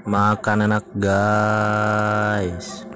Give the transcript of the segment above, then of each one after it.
Makan enak guys.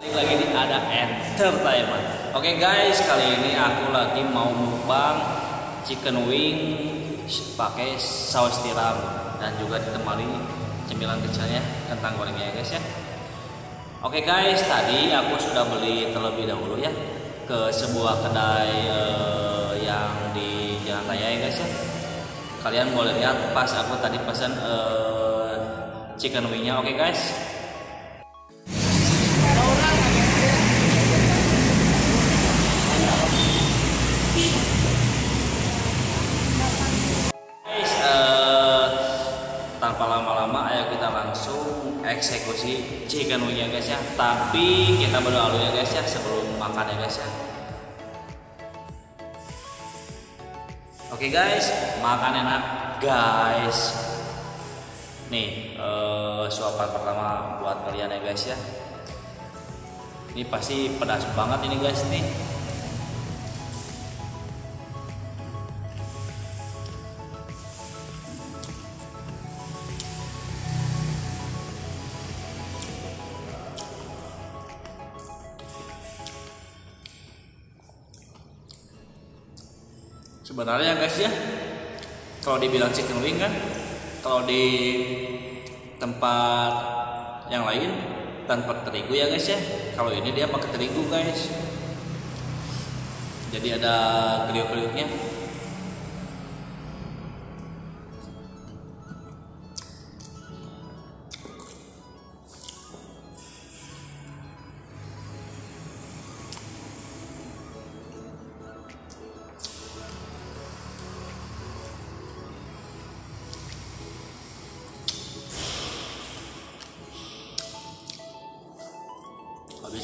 Lagi di ada entertainment. Oke guys, kali ini aku lagi mau mukbang chicken wing pakai saus tiram dan juga ditemani cemilan kecilnya kentang gorengnya ya guys ya. Oke guys, tadi aku sudah beli terlebih dahulu ya ke sebuah kedai eh, yang di Jalan Raya ya guys ya. Kalian boleh lihat pas aku tadi pesan eh, chicken wingnya. Oke guys, Guys, Berdoa dulu ya guys ya sebelum makan ya guys ya. Oke guys, makan enak guys. Nih eh, suapan pertama buat kalian ya guys ya. Ini pasti pedas banget ini guys nih. Sebenarnya guys ya kalau dibilang chicken wing kan kalau di tempat yang lain tanpa terigu ya guys ya. Kalau ini dia pakai terigu guys. Jadi ada kriuk-kriuknya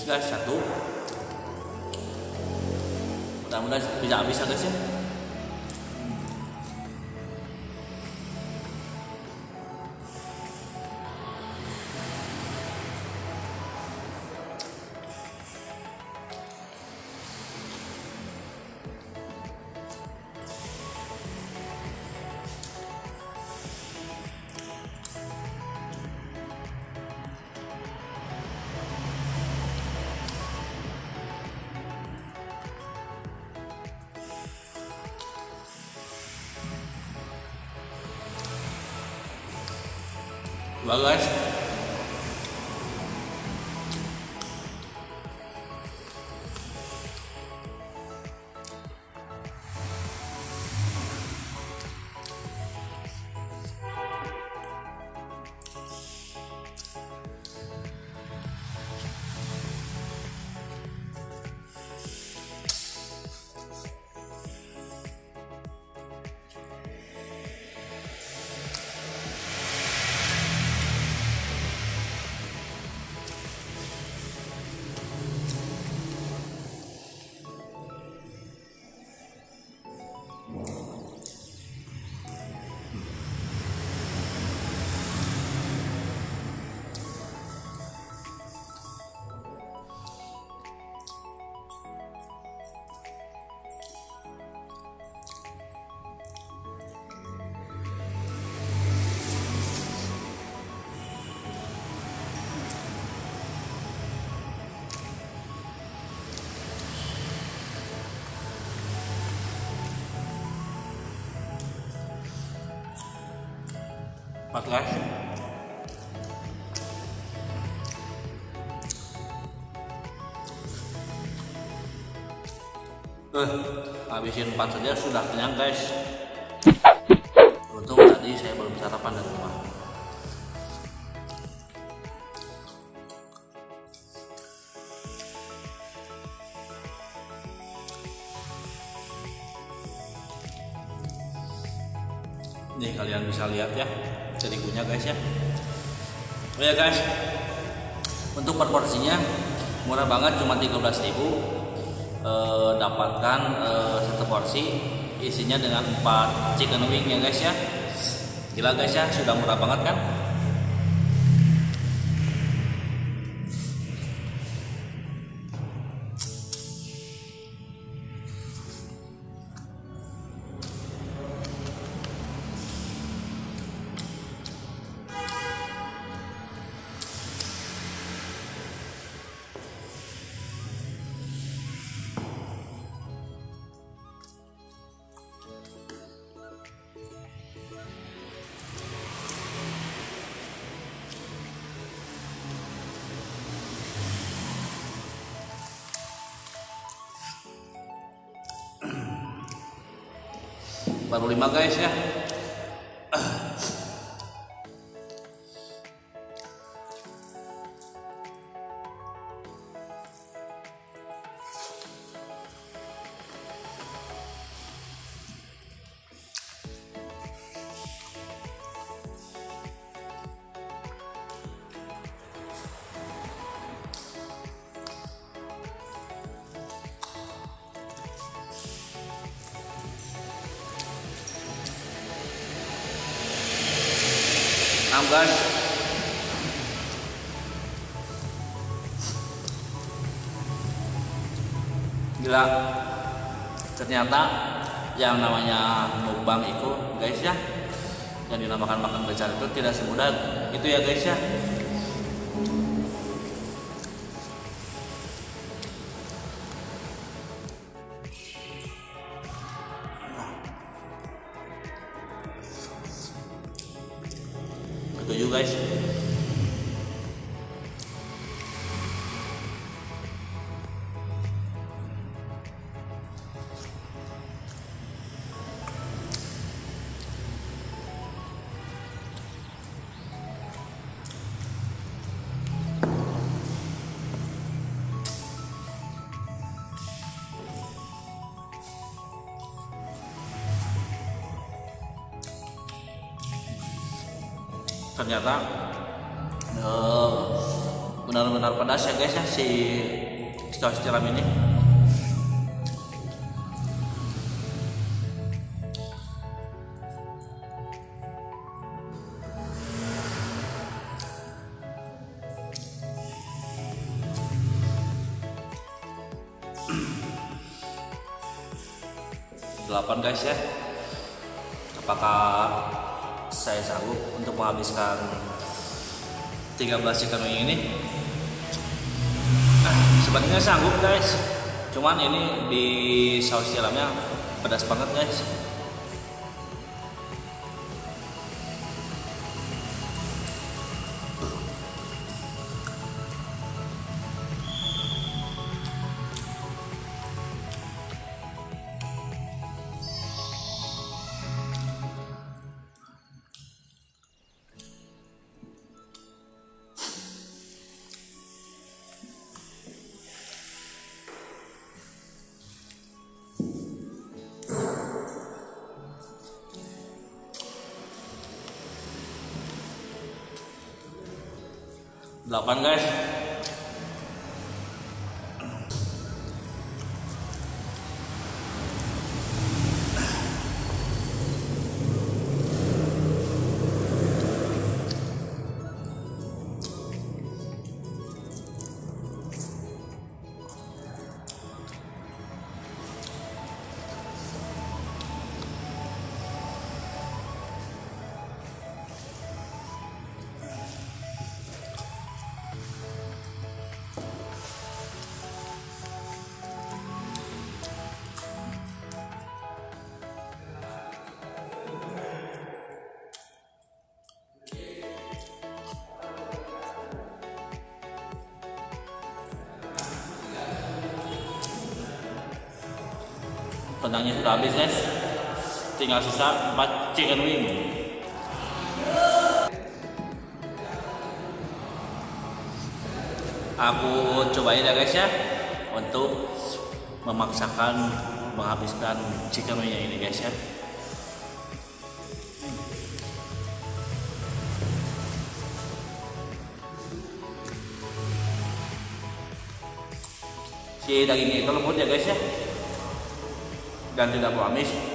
guys satu. Mudah-mudahan bisa habis ya guys ya dua guys empat guys Eh, habisin empat saja sudah kenyang guys. Untung tadi saya belum sarapan dari rumah. Lihat ya terigunya guys ya. Oh ya guys, untuk proporsinya murah banget cuma 13.000 eh, dapatkan eh, satu porsi isinya dengan 4 chicken wing ya guys ya. Gila guys ya, sudah murah banget kan? Baru lima guys ya gila. Ternyata yang namanya mukbang itu guys ya yang dinamakan makan besar itu tidak semudah itu ya guys ya ternyata eh, benar-benar pedas ya guys ya si saus tiram ini. Delapan guys ya. Apakah saya sanggup untuk menghabiskan 13 chicken wing ini. Ah, sebenarnya sanggup guys. Cuman ini di saus tiramnya pedas banget guys delapan guys Rendangnya sudah habis guys. Tinggal sisa 4 chicken wing. Aku cobain ya guys ya untuk memaksakan menghabiskan chicken wing ini guys ya. Si dagingnya itu lembut ya guys ya dan tidak bau amis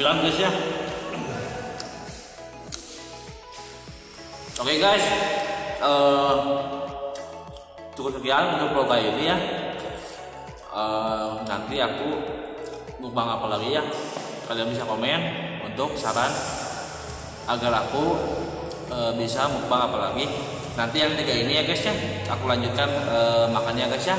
9 guys ya. Oke guys. Uh, cukup sekian untuk vlog ini ya. Uh, nanti aku mukbang apa lagi ya. Kalian bisa komen untuk saran agar aku uh, bisa mukbang apa lagi. Nanti yang tiga ini ya guys ya. Aku lanjutkan uh, makannya guys ya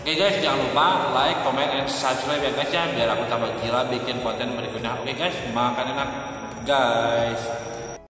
Oke guys, jangan lupa like, comment, and subscribe ya guys ya biar aku tambah gila bikin konten berikutnya. Oke guys, makan enak guys.